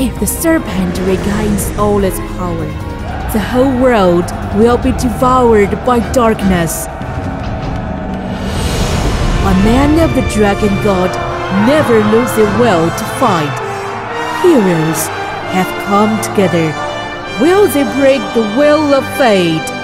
If the serpent regains all its power, the whole world will be devoured by darkness. A man of the dragon god never loses will to fight. Heroes have come together. Will they break the will of fate?